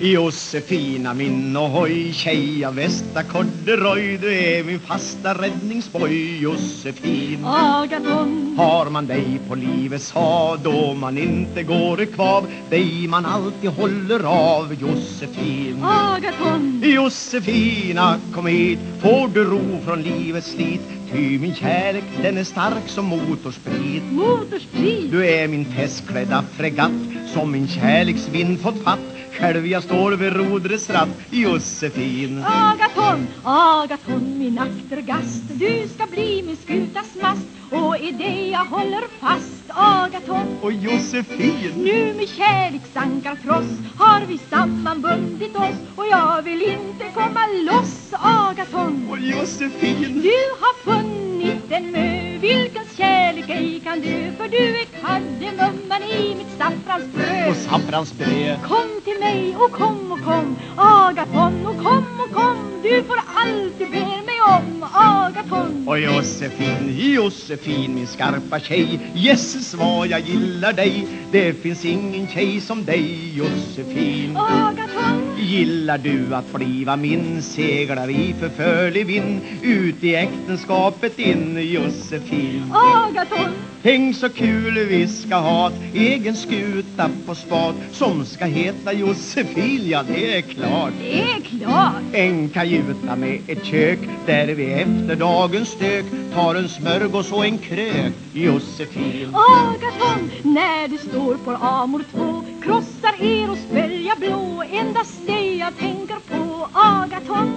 Josefina min ohoj, tjej av västra korderoy Du är min fasta räddningsboj, Josefin. Agaton. Har man dig på livets hav Då man inte går i kvav Dig man alltid håller av, Josefin. Agaton. Josefina, kom hit Får du ro från livets slit Ty min kärlek, den är stark som motorsprit. Motorsprit? Du är min festklädda fregatt Som min kärleksvind fått fatt. Själv jag står vid rodrets ratt Josefin. Agaton, Agaton min aktergast Du ska bli min skutas mast. Och i det jag håller fast Agaton Och Josefin. Nu med kärleksankartross Har vi sammanbundit oss. Och jag vill inte komma loss Agaton. Och Josefin. Du har funnit en mö Vilkens kärlek ej kan dö För du är kardemumman i mitt saffransbröd. Och saffransbröd. Kom till mig och kom och kom Agaton och kom och kom. Du får allt du ber mig om Agaton. Och Josefin, Josefin min skarpa tjej. Jesses vad jag gillar dig. Det finns ingen tjej som dig Josefin. Agaton Gillar du att bliva min seglar i förförlig vind? Ut i äktenskapet in Josefin. Agaton! Tänk så kul vi ska ha egen skuta på spat Som ska heta Josefin, ja det är klart. Det är klart. En kajuta med ett kök Där vi efter dagens stök. Tar en smörgås och en krök Josefin. Agaton När du står på Amor 2 Krossar Eros bölja blå Endast det jag tänker på Agaton.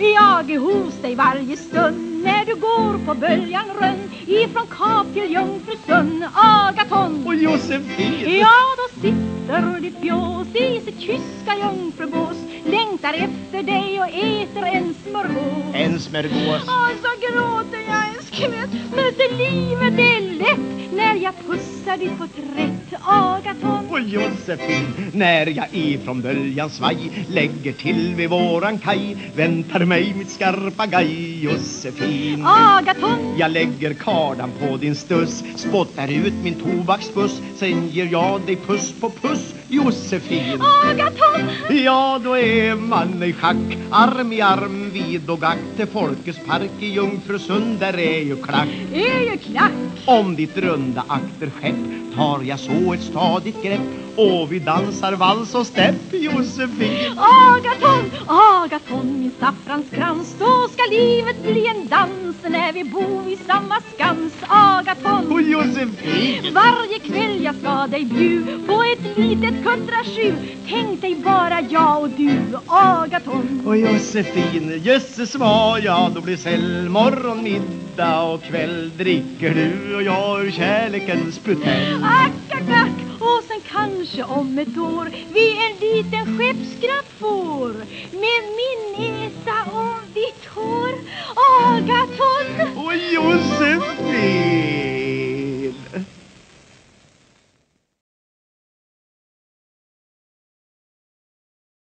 Jag är hos dig varje stund När du går på böljan rönn Ifrån Kap till Jungfrusund Agaton. Och Josefin Ja, då sitter ditt bjås i sitt kyska jungfrubås Längtar efter dig och äter en smörgås En smörgås Och så gråter jag en skvätt Men livet är lätt När jag pussar ditt porträtt Agaton. Och Josefin När jag ifrån böljans svaj Lägger till vid våran kaj Väntar mig mitt skarpa gaj Josefin. Agaton. Jag lägger kardan på din stuss Spottar ut min tobaksbuss Sen ger jag dig puss på puss Josefin. Agaton. Ja, då är man i schack Arm i arm vid och gack Till Folkets park i Jungfrusund Där är ju klack. Är ju klack. Om ditt runda akterskepp Tar jag så ett stadigt grepp och vi dansar vals och stepp Josefin. Agaton, Agaton min saffranskrans Då ska livet bli en dans När vi bor i samma skans. Agaton Och Josefin. Varje kväll jag ska dig bju På ett litet kontrasju. Tänk dig bara jag och du Agaton. Och Josefin, jösses vad ja Då blir säll morgon, middag och kväll. Dricker du och jag ur kärlekens butelj kanske om ett år. Vi en liten skeppsgrabb får Med min